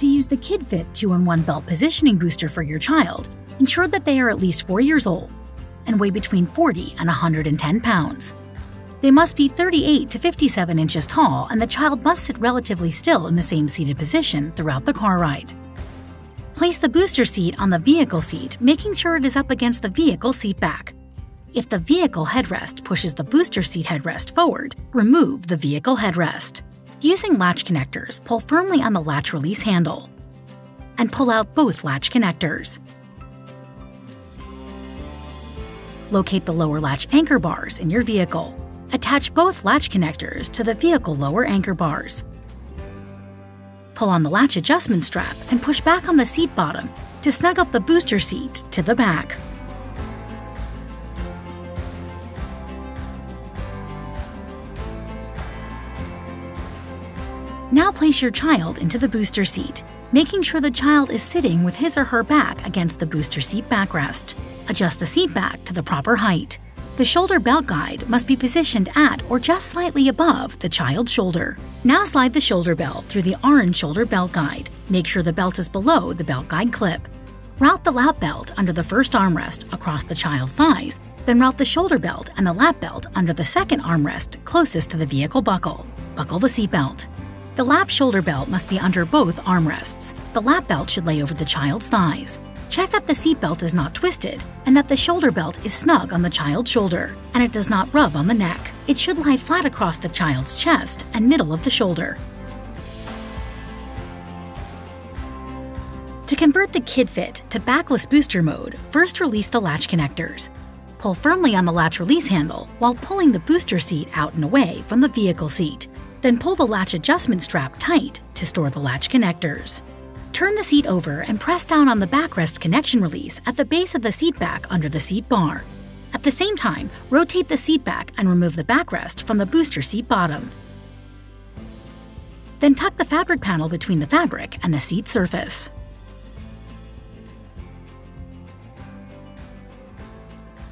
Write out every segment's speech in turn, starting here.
To use the KidFit 2-in-1 belt positioning booster for your child, ensure that they are at least 4 years old and weigh between 40 and 110 pounds. They must be 38 to 57 inches tall, and the child must sit relatively still in the same seated position throughout the car ride. Place the booster seat on the vehicle seat, making sure it is up against the vehicle seat back. If the vehicle headrest pushes the booster seat headrest forward, remove the vehicle headrest. Using latch connectors, pull firmly on the latch release handle and pull out both latch connectors. Locate the lower latch anchor bars in your vehicle. Attach both latch connectors to the vehicle lower anchor bars. Pull on the latch adjustment strap and push back on the seat bottom to snug up the booster seat to the back. Now place your child into the booster seat, making sure the child is sitting with his or her back against the booster seat backrest. Adjust the seat back to the proper height. The shoulder belt guide must be positioned at or just slightly above the child's shoulder. Now slide the shoulder belt through the orange shoulder belt guide. Make sure the belt is below the belt guide clip. Route the lap belt under the first armrest across the child's thighs, then route the shoulder belt and the lap belt under the second armrest closest to the vehicle buckle. Buckle the seatbelt. The lap shoulder belt must be under both armrests. The lap belt should lay over the child's thighs. Check that the seat belt is not twisted and that the shoulder belt is snug on the child's shoulder and it does not rub on the neck. It should lie flat across the child's chest and middle of the shoulder. To convert the KidFit to backless booster mode, first release the latch connectors. Pull firmly on the latch release handle while pulling the booster seat out and away from the vehicle seat. Then pull the latch adjustment strap tight to store the latch connectors. Turn the seat over and press down on the backrest connection release at the base of the seat back under the seat bar. At the same time, rotate the seat back and remove the backrest from the booster seat bottom. Then tuck the fabric panel between the fabric and the seat surface.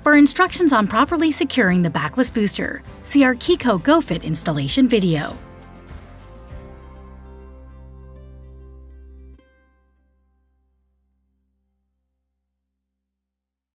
For instructions on properly securing the backless booster, see our Chicco GoFit installation video.